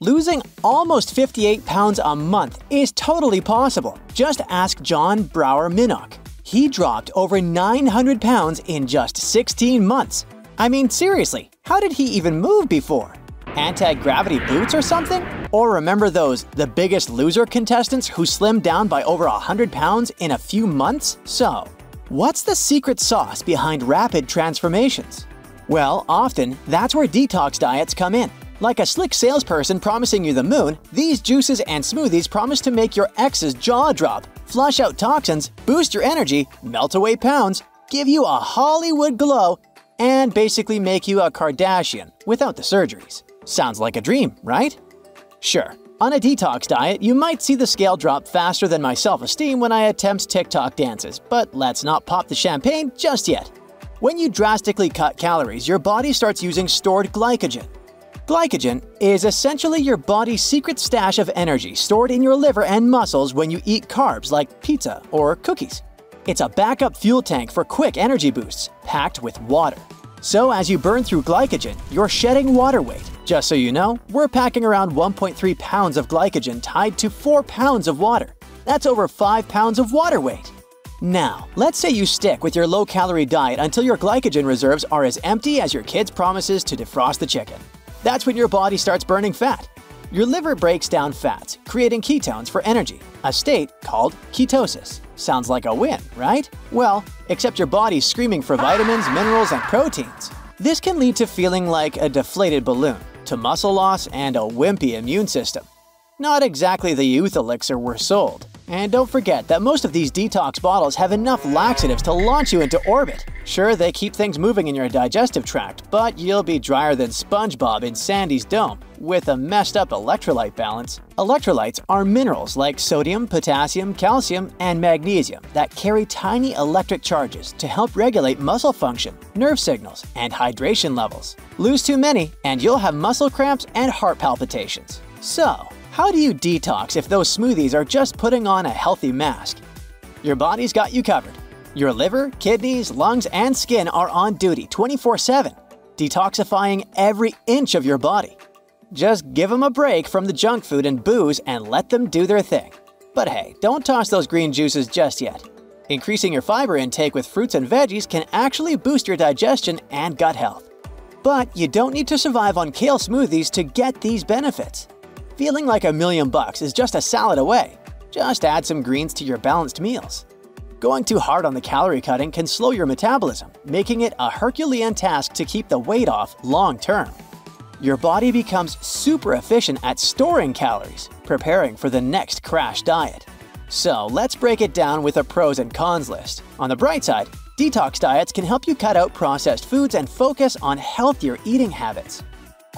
Losing almost 58 pounds a month is totally possible. Just ask Jon Brower Minnoch. He dropped over 900 pounds in just 16 months. I mean, seriously, how did he even move before? Anti-gravity boots or something? Or remember those The Biggest Loser contestants who slimmed down by over 100 pounds in a few months? So, what's the secret sauce behind rapid transformations? Well, often, that's where detox diets come in. Like a slick salesperson promising you the moon, these juices and smoothies promise to make your ex's jaw drop, flush out toxins, boost your energy, melt away pounds, give you a Hollywood glow, and basically make you a Kardashian without the surgeries. Sounds like a dream, right? Sure, on a detox diet, you might see the scale drop faster than my self-esteem when I attempt TikTok dances, but let's not pop the champagne just yet. When you drastically cut calories, your body starts using stored glycogen, Glycogen is essentially your body's secret stash of energy stored in your liver and muscles when you eat carbs like pizza or cookies. It's a backup fuel tank for quick energy boosts, packed with water. So as you burn through glycogen, you're shedding water weight. Just so you know, we're packing around 1.3 pounds of glycogen tied to 4 pounds of water. That's over 5 pounds of water weight. Now, let's say you stick with your low-calorie diet until your glycogen reserves are as empty as your kid's promises to defrost the chicken. That's when your body starts burning fat. Your liver breaks down fats, creating ketones for energy, a state called ketosis. Sounds like a win, right? Well, except your body's screaming for vitamins, minerals, and proteins. This can lead to feeling like a deflated balloon, to muscle loss and a wimpy immune system. Not exactly the youth elixir we're sold. And don't forget that most of these detox bottles have enough laxatives to launch you into orbit. Sure, they keep things moving in your digestive tract, but you'll be drier than SpongeBob in Sandy's dome, with a messed up electrolyte balance. Electrolytes are minerals like sodium, potassium, calcium, and magnesium that carry tiny electric charges to help regulate muscle function, nerve signals, and hydration levels. Lose too many, and you'll have muscle cramps and heart palpitations. So, how do you detox if those smoothies are just putting on a healthy mask? Your body's got you covered. Your liver, kidneys, lungs, and skin are on duty 24 7, detoxifying every inch of your body. Just give them a break from the junk food and booze and let them do their thing. But hey, don't toss those green juices just yet. Increasing your fiber intake with fruits and veggies can actually boost your digestion and gut health. But you don't need to survive on kale smoothies to get these benefits. Feeling like a million bucks is just a salad away. Just add some greens to your balanced meals. Going too hard on the calorie cutting can slow your metabolism, making it a Herculean task to keep the weight off long term. Your body becomes super efficient at storing calories, preparing for the next crash diet. So let's break it down with a pros and cons list. On the bright side, detox diets can help you cut out processed foods and focus on healthier eating habits.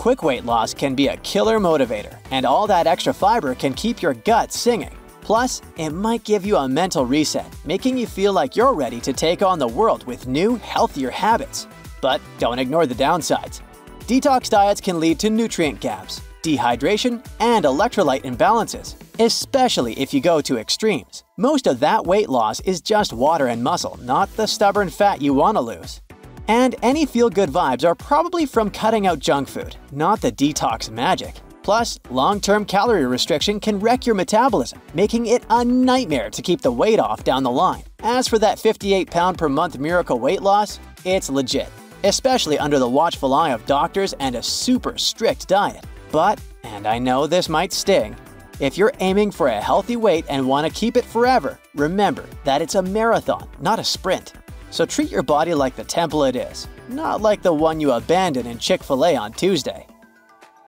Quick weight loss can be a killer motivator, and all that extra fiber can keep your gut singing. Plus, it might give you a mental reset, making you feel like you're ready to take on the world with new, healthier habits. But don't ignore the downsides. Detox diets can lead to nutrient gaps, dehydration, and electrolyte imbalances, especially if you go to extremes. Most of that weight loss is just water and muscle, not the stubborn fat you want to lose. And any feel-good vibes are probably from cutting out junk food, not the detox magic. Plus, long-term calorie restriction can wreck your metabolism, making it a nightmare to keep the weight off down the line. As for that 58 pound per month miracle weight loss, it's legit, especially under the watchful eye of doctors and a super strict diet. But, and I know this might sting, if you're aiming for a healthy weight and want to keep it forever, remember that it's a marathon, not a sprint. So treat your body like the temple it is, not like the one you abandoned in Chick fil A on Tuesday.